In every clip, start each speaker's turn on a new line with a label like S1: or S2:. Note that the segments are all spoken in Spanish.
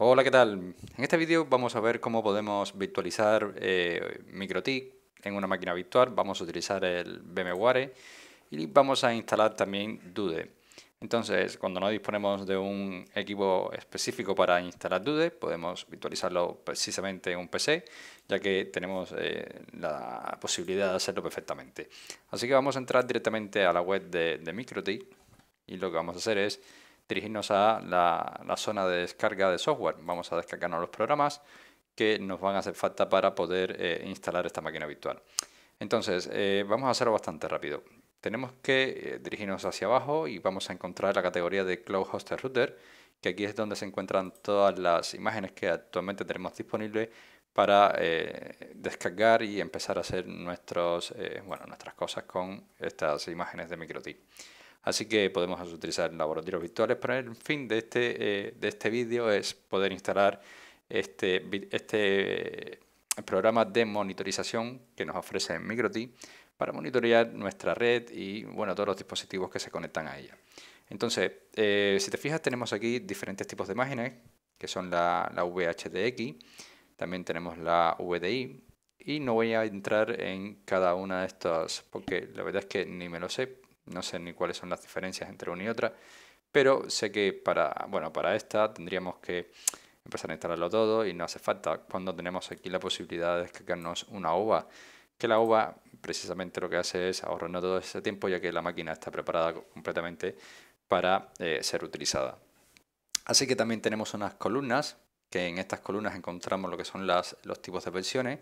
S1: Hola, ¿qué tal? En este vídeo vamos a ver cómo podemos virtualizar eh, MikroTik en una máquina virtual. Vamos a utilizar el VMware y vamos a instalar también Dude. Entonces, cuando no disponemos de un equipo específico para instalar Dude, podemos virtualizarlo precisamente en un PC, ya que tenemos eh, la posibilidad de hacerlo perfectamente. Así que vamos a entrar directamente a la web de, de MikroTik y lo que vamos a hacer es dirigirnos a la, zona de descarga de software. Vamos a descargarnos los programas que nos van a hacer falta para poder eh, instalar esta máquina virtual. Entonces, eh, vamos a hacerlo bastante rápido. Tenemos que eh, dirigirnos hacia abajo y vamos a encontrar la categoría de Cloud Hosted Router, que aquí es donde se encuentran todas las imágenes que actualmente tenemos disponibles para descargar y empezar a hacer nuestros, bueno, nuestras cosas con estas imágenes de MikroTik. Así que podemos utilizar laboratorios virtuales, pero el fin de este, eh, de este vídeo es poder instalar este, este programa de monitorización que nos ofrece MikroTik para monitorear nuestra red y bueno, todos los dispositivos que se conectan a ella. Entonces, eh, si te fijas, tenemos aquí diferentes tipos de imágenes, que son la, la VHDX, también tenemos la VDI, y no voy a entrar en cada una de estas, porque la verdad es que ni me lo sé, no sé ni cuáles son las diferencias entre una y otra, pero sé que para, bueno, para esta tendríamos que empezar a instalarlo todo y no hace falta cuando tenemos aquí la posibilidad de descargarnos una OVA, que la OVA precisamente lo que hace es ahorrarnos todo ese tiempo ya que la máquina está preparada completamente para eh, ser utilizada. Así que también tenemos unas columnas, que en estas columnas encontramos lo que son las, los tipos de versiones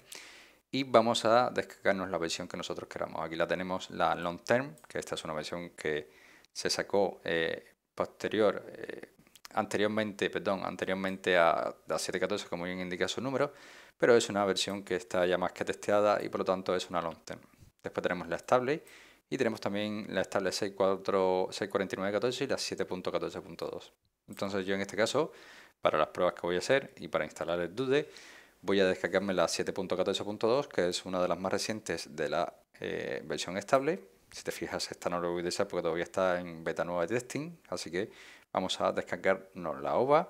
S1: y vamos a descargarnos la versión que nosotros queramos. Aquí la tenemos la long term, que esta es una versión que se sacó eh, posterior, eh, anteriormente, perdón, anteriormente a, la 7.14 como bien indica su número, pero es una versión que está ya más que testeada y por lo tanto es una long term. Después tenemos la estable y tenemos también la estable 6.49.14 y la 7.14.2. Entonces yo en este caso, para las pruebas que voy a hacer y para instalar el DUDE, voy a descargarme la 7.14.2, que es una de las más recientes de la eh, versión estable. Si te fijas, esta no lo voy a usar porque todavía está en beta nueva de testing, así que vamos a descargarnos la OVA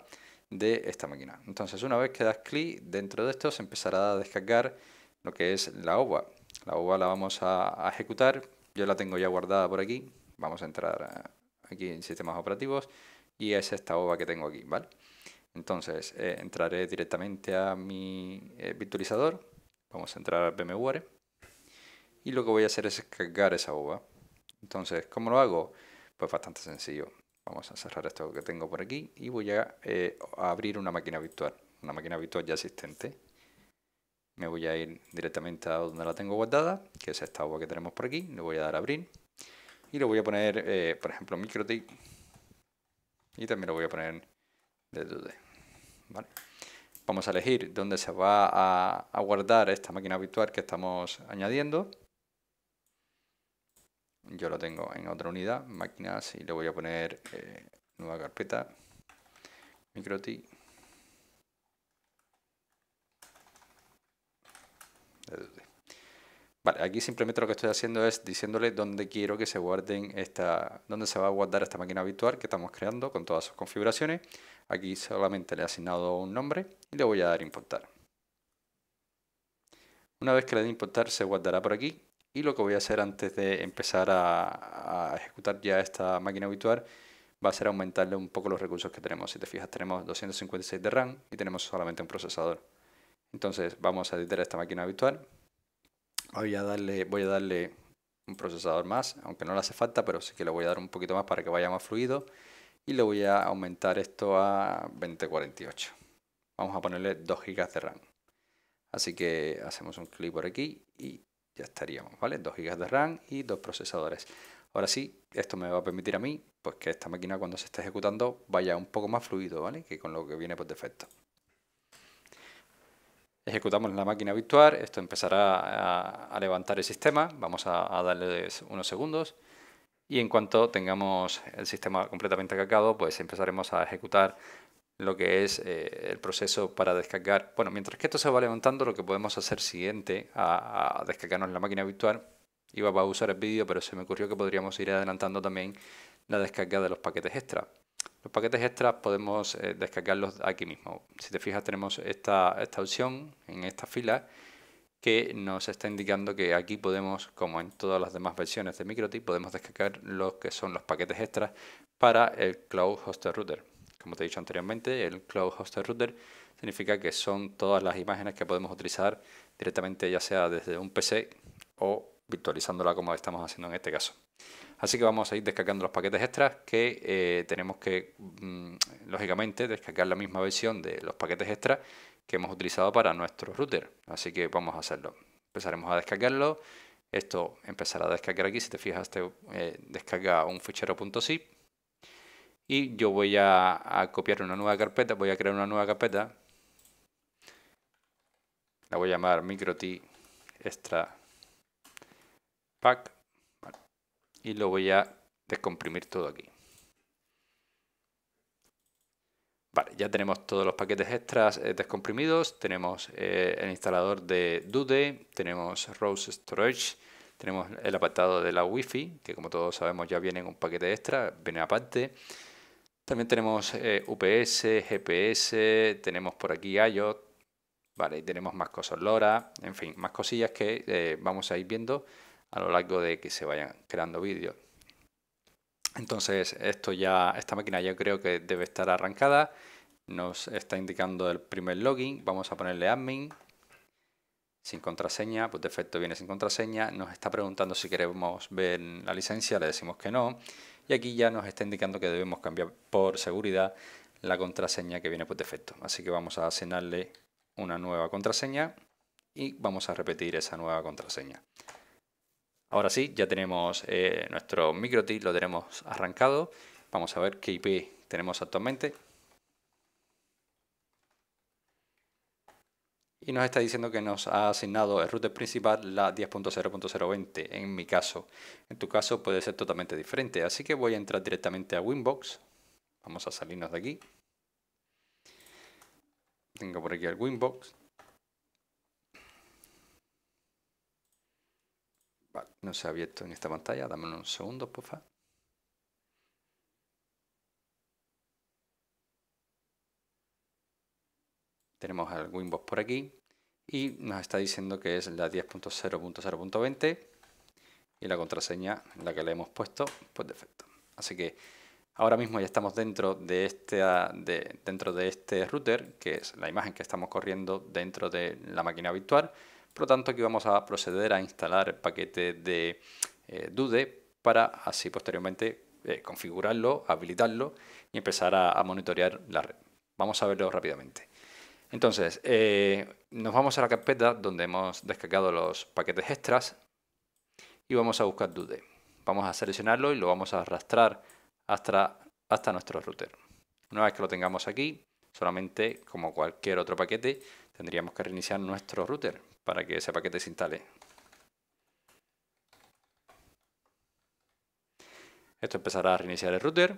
S1: de esta máquina. Entonces, una vez que das clic dentro de esto, se empezará a descargar lo que es la OVA. La OVA la vamos a ejecutar, yo la tengo ya guardada por aquí. Vamos a entrar aquí en sistemas operativos y es esta OVA que tengo aquí, ¿vale? Entonces eh, entraré directamente a mi eh, virtualizador, vamos a entrar a VMware y lo que voy a hacer es cargar esa uva. Entonces, ¿cómo lo hago? Pues bastante sencillo. Vamos a cerrar esto que tengo por aquí y voy a, eh, abrir una máquina virtual, una máquina virtual ya existente. Me voy a ir directamente a donde la tengo guardada, que es esta uva que tenemos por aquí. Le voy a dar a abrir y le voy a poner, por ejemplo, MikroTik y también lo voy a poner de Dude. Vamos a elegir dónde se va a, guardar esta máquina virtual que estamos añadiendo. Yo lo tengo en otra unidad, máquinas, y le voy a poner eh, nueva carpeta, MikroTik. Vale, aquí simplemente lo que estoy haciendo es diciéndole dónde quiero que se guarden esta, dónde se va a guardar esta máquina virtual que estamos creando con todas sus configuraciones. Aquí solamente le he asignado un nombre y le voy a dar importar. Una vez que le dé importar se guardará por aquí y lo que voy a hacer antes de empezar a, ejecutar ya esta máquina virtual va a ser aumentarle un poco los recursos que tenemos. Si te fijas tenemos 256 de RAM y tenemos solamente un procesador. Entonces vamos a editar esta máquina virtual Voy a darle, voy a darle un procesador más, aunque no le hace falta, pero sí que le voy a dar un poquito más para que vaya más fluido. Y le voy a aumentar esto a 2048. Vamos a ponerle 2 GB de RAM. Así que hacemos un clic por aquí y ya estaríamos, ¿vale? 2 GB de RAM y dos procesadores. Ahora sí, esto me va a permitir a mí pues que esta máquina cuando se esté ejecutando vaya un poco más fluido, ¿vale? Que con lo que viene por defecto. Ejecutamos la máquina virtual, esto empezará a, levantar el sistema, vamos a, darle unos segundos y en cuanto tengamos el sistema completamente cargado, pues empezaremos a ejecutar lo que es eh, el proceso para descargar. Bueno, mientras que esto se va levantando, lo que podemos hacer siguiente a, descargarnos la máquina virtual, iba a usar el vídeo, pero se me ocurrió que podríamos ir adelantando también la descarga de los paquetes extra. Los paquetes extras podemos eh, descargarlos aquí mismo. Si te fijas tenemos esta, esta opción en esta fila que nos está indicando que aquí podemos, como en todas las demás versiones de MikroTik, podemos descargar lo que son los paquetes extras para el Cloud Hoster Router. Como te he dicho anteriormente, el Cloud Hoster Router significa que son todas las imágenes que podemos utilizar directamente ya sea desde un PC o virtualizándola como estamos haciendo en este caso. Así que vamos a ir descargando los paquetes extras que eh, tenemos que, mm, lógicamente, descargar la misma versión de los paquetes extras que hemos utilizado para nuestro router. Así que vamos a hacerlo. Empezaremos a descargarlo. Esto empezará a descargar aquí. Si te fijas, te eh, descarga un fichero .zip. Y yo voy a, a copiar una nueva carpeta. Voy a crear una nueva carpeta. La voy a llamar MicroT Extra Pack. Y lo voy a descomprimir todo aquí. Vale, ya tenemos todos los paquetes extras eh, descomprimidos, tenemos eh, el instalador de Dude, tenemos Rose Storage, tenemos el apartado de la Wi-Fi, que como todos sabemos ya viene en un paquete extra, viene aparte. También tenemos eh, UPS, GPS, tenemos por aquí IOT, vale, y tenemos más cosas, LoRa, en fin, más cosillas que vamos a ir viendo a lo largo de que se vayan creando vídeos. Entonces, esto ya, esta máquina ya creo que debe estar arrancada. Nos está indicando el primer login. Vamos a ponerle admin. Sin contraseña, pues defecto viene sin contraseña. Nos está preguntando si queremos ver la licencia, le decimos que no. Y aquí ya nos está indicando que debemos cambiar por seguridad la contraseña que viene por defecto. Así que vamos a asignarle una nueva contraseña y vamos a repetir esa nueva contraseña. Ahora sí, ya tenemos eh, nuestro MikroTik, lo tenemos arrancado. Vamos a ver qué IP tenemos actualmente. Y nos está diciendo que nos ha asignado el router principal la 10.0.020 en mi caso. En tu caso puede ser totalmente diferente. Así que voy a entrar directamente a Winbox. Vamos a salirnos de aquí. Tengo por aquí el Winbox. No se ha abierto en esta pantalla. Dame un segundo, por. Tenemos el Winbox por aquí y nos está diciendo que es la 10.0.0.20 y la contraseña la que le hemos puesto por defecto. Así que ahora mismo ya estamos dentro de este, dentro de este router, que es la imagen que estamos corriendo dentro de la máquina virtual. Por lo tanto, aquí vamos a proceder a instalar el paquete de eh, Dude para así posteriormente eh, configurarlo, habilitarlo y empezar a, monitorear la red. Vamos a verlo rápidamente. Entonces, eh, nos vamos a la carpeta donde hemos descargado los paquetes extras y vamos a buscar Dude. Vamos a seleccionarlo y lo vamos a arrastrar hasta, hasta nuestro router. Una vez que lo tengamos aquí, solamente como cualquier otro paquete, tendríamos que reiniciar nuestro router para que ese paquete se instale. Esto empezará a reiniciar el router.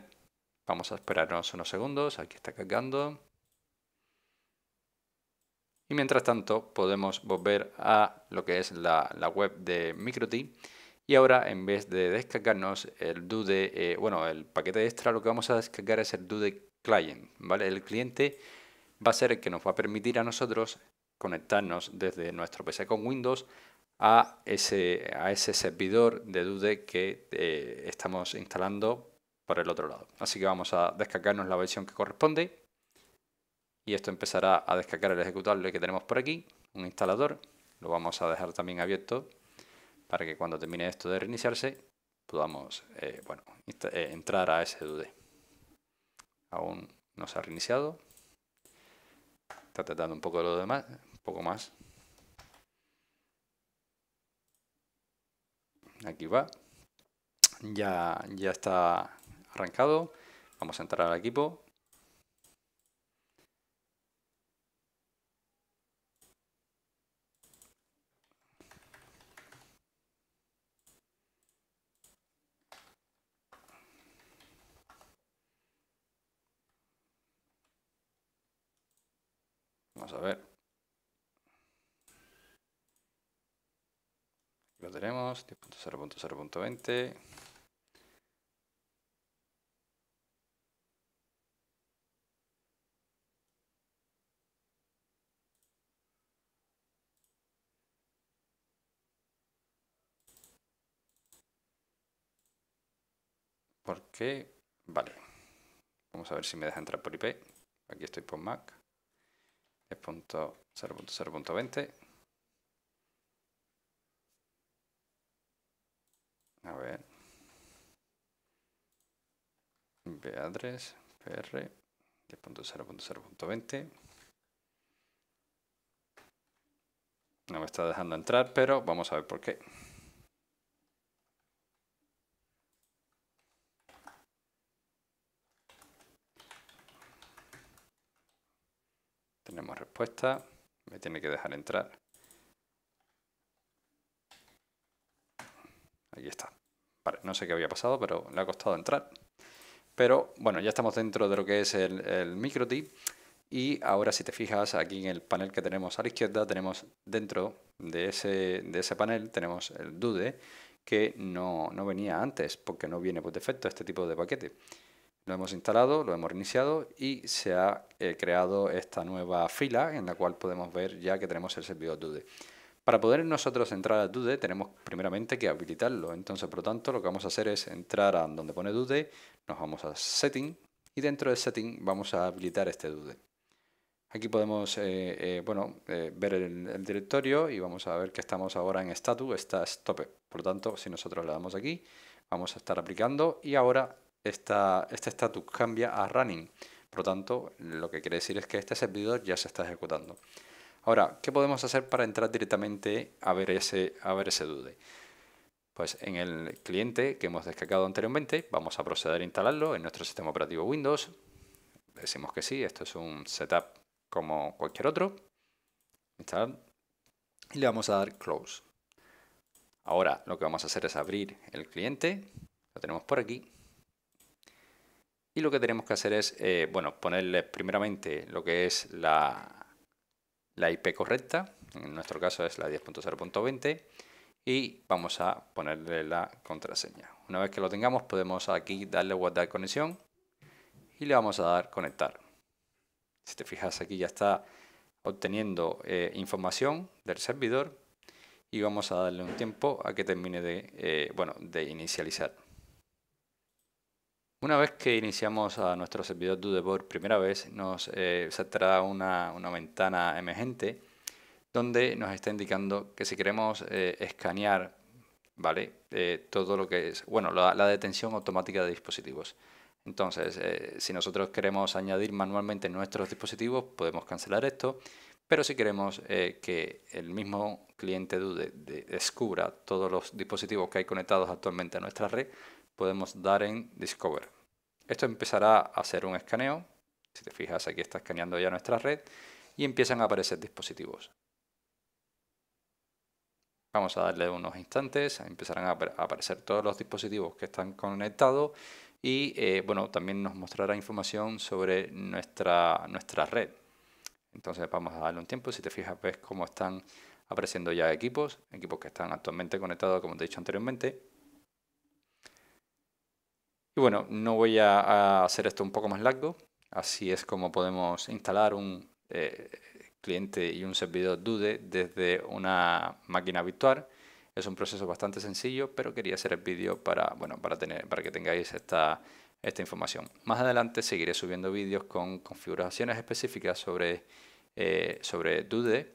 S1: Vamos a esperarnos unos segundos. Aquí está cargando. Y mientras tanto podemos volver a lo que es la, web de MikroT. Y ahora en vez de descargarnos el Dude, eh, bueno, el paquete extra, lo que vamos a descargar es el Dude Client. ¿vale? El cliente va a ser el que nos va a permitir a nosotros conectarnos desde nuestro PC con Windows a ese, a ese servidor de Dude que eh, estamos instalando por el otro lado. Así que vamos a descargarnos la versión que corresponde y esto empezará a descargar el ejecutable que tenemos por aquí, un instalador. Lo vamos a dejar también abierto para que cuando termine esto de reiniciarse podamos eh, bueno, eh, entrar a ese Dude. Aún no se ha reiniciado. Está tratando un poco de lo demás, poco más. Aquí va. Ya, ya está arrancado. Vamos a entrar al equipo. Lo tenemos, 10.0.0.20. Porque, vale, vamos a ver si me deja entrar por IP. Aquí estoy por Mac. 10.0.0.20. A ver. IP address, PR, 10.0.0.20. No me está dejando entrar, pero vamos a ver por qué. Tenemos respuesta. Me tiene que dejar entrar. Aquí está. No sé qué había pasado, pero le ha costado entrar. Pero bueno, ya estamos dentro de lo que es el, el MikroTik. Y ahora si te fijas aquí en el panel que tenemos a la izquierda, tenemos dentro de ese, de ese panel, tenemos el DUDE, que no, no venía antes, porque no viene por defecto este tipo de paquete. Lo hemos instalado, lo hemos reiniciado y se ha eh, creado esta nueva fila en la cual podemos ver ya que tenemos el servidor DUDE. Para poder nosotros entrar a DUDE tenemos primeramente que habilitarlo. Entonces, por lo tanto, lo que vamos a hacer es entrar a donde pone DUDE, nos vamos a Setting y dentro de Setting vamos a habilitar este DUDE. Aquí podemos eh, eh, bueno, ver el, directorio y vamos a ver que estamos ahora en status, está stop. Por lo tanto, si nosotros le damos aquí, vamos a estar aplicando y ahora este status cambia a running. Por lo tanto, lo que quiere decir es que este servidor ya se está ejecutando. Ahora, ¿qué podemos hacer para entrar directamente a ver ese, a ver ese DUDE? Pues en el cliente que hemos descargado anteriormente, vamos a proceder a instalarlo en nuestro sistema operativo Windows. Decimos que sí, esto es un setup como cualquier otro. Instalar. Y le vamos a dar Close. Ahora lo que vamos a hacer es abrir el cliente. Lo tenemos por aquí. Y lo que tenemos que hacer es, eh, bueno, ponerle primeramente lo que es la, la IP correcta, en nuestro caso es la 10.0.20, y vamos a ponerle la contraseña. Una vez que lo tengamos, podemos aquí darle guardar conexión y le vamos a dar conectar. Si te fijas aquí ya está obteniendo eh, información del servidor y vamos a darle un tiempo a que termine de, eh, bueno, de inicializar. Una vez que iniciamos a nuestro servidor DUDE por primera vez, nos eh, saltará una, ventana emergente donde nos está indicando que si queremos eh, escanear ¿vale? Eh, todo lo que es, bueno, la, detención automática de dispositivos. Entonces, si nosotros queremos añadir manualmente nuestros dispositivos, podemos cancelar esto, pero si queremos que el mismo cliente DUDE descubra todos los dispositivos que hay conectados actualmente a nuestra red, podemos dar en Discover. Esto empezará a hacer un escaneo. Si te fijas, aquí está escaneando ya nuestra red y empiezan a aparecer dispositivos. Vamos a darle unos instantes, empezarán a aparecer todos los dispositivos que están conectados y eh, bueno, también nos mostrará información sobre nuestra, nuestra red. Entonces vamos a darle un tiempo, si te fijas ves cómo están apareciendo ya equipos, equipos que están actualmente conectados como te he dicho anteriormente. Y bueno, no voy a, hacer esto un poco más largo. Así es como podemos instalar un eh, cliente y un servidor DUDE desde una máquina virtual. Es un proceso bastante sencillo, pero quería hacer el vídeo para, bueno, para, tener, para que tengáis esta, esta información. Más adelante seguiré subiendo vídeos con configuraciones específicas sobre, eh, sobre DUDE,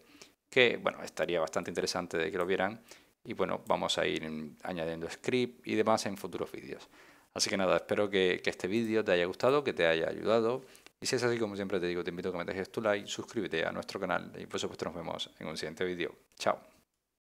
S1: que bueno, estaría bastante interesante de que lo vieran. Y bueno, vamos a ir añadiendo script y demás en futuros vídeos. Así que nada, espero que, este vídeo te haya gustado, que te haya ayudado. Y si es así, como siempre te digo, te invito a que me dejes tu like, suscríbete a nuestro canal y por supuesto nos vemos en un siguiente vídeo. Chao.